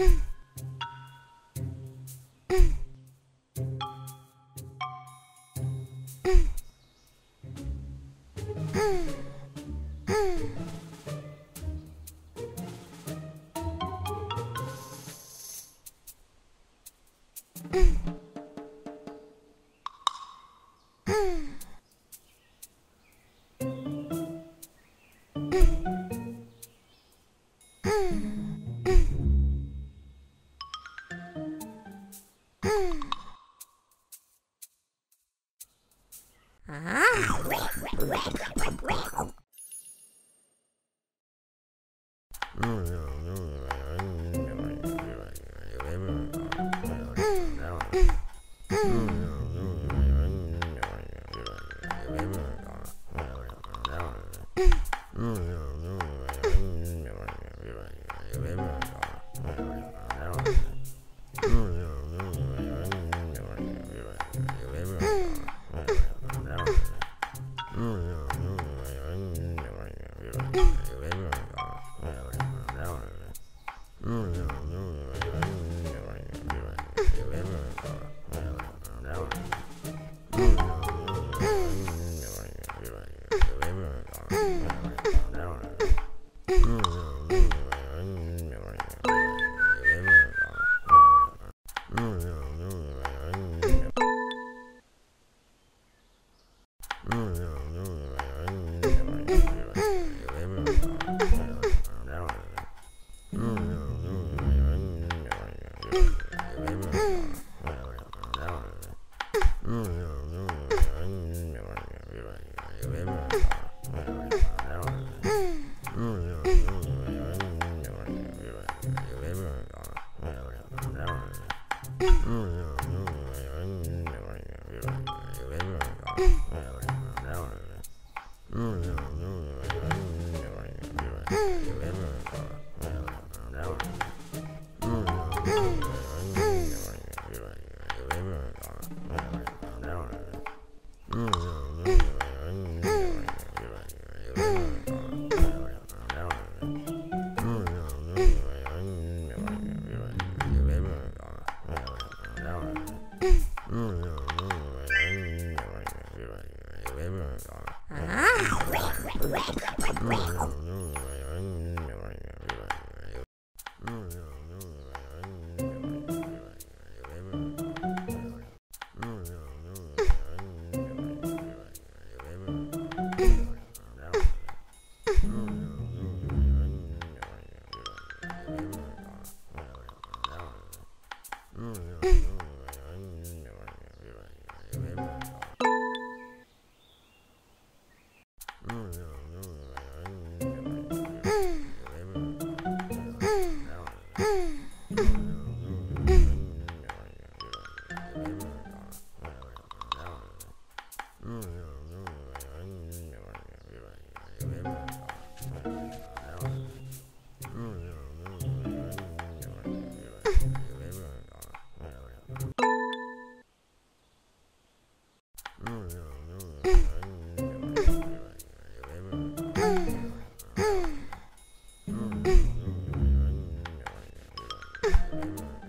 Mm. うん。うん。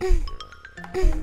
Mm-hmm.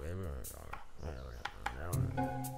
Maybe I'm gonna go. Yeah, we're gonna go.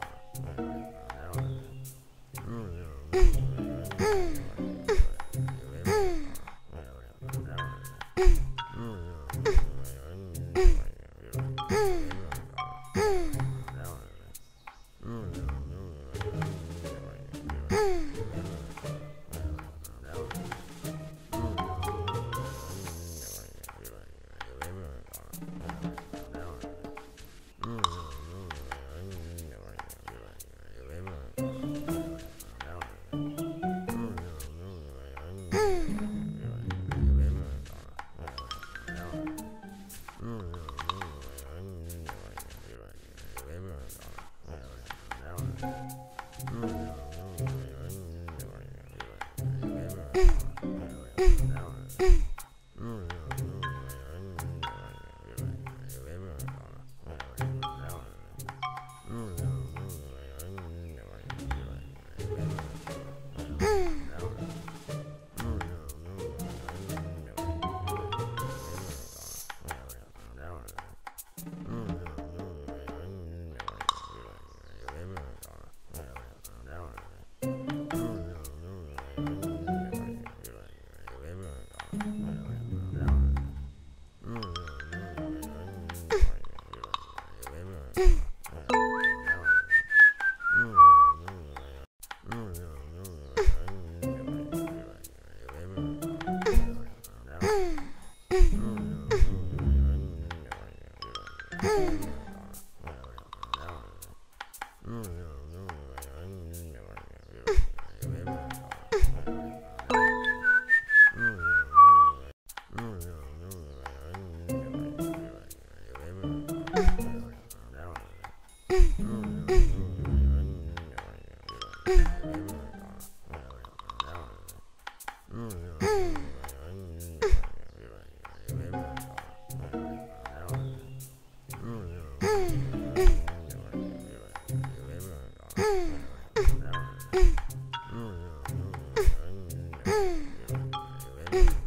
Mm.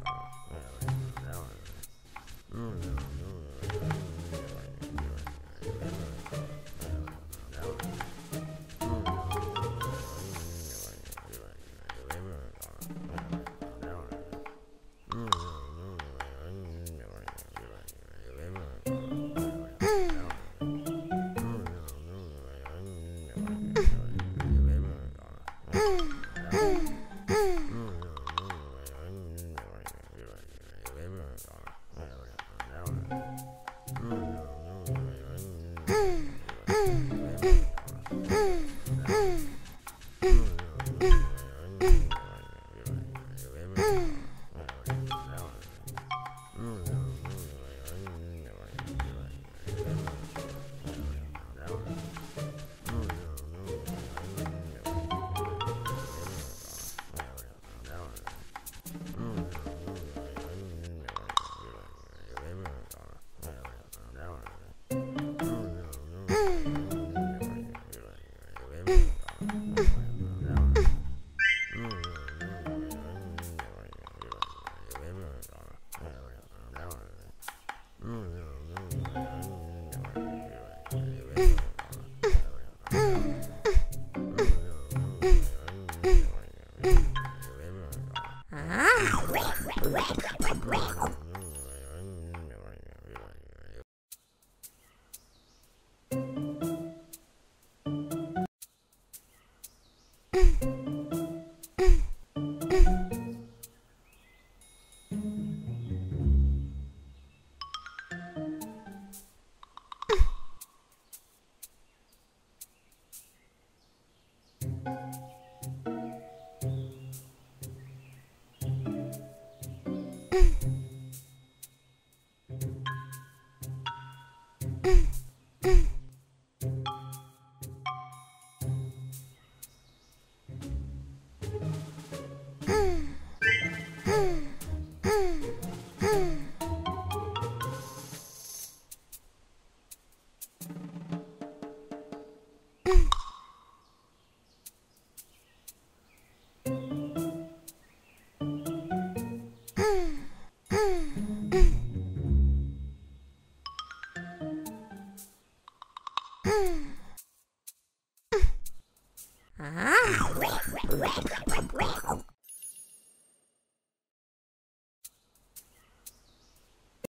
Hmm.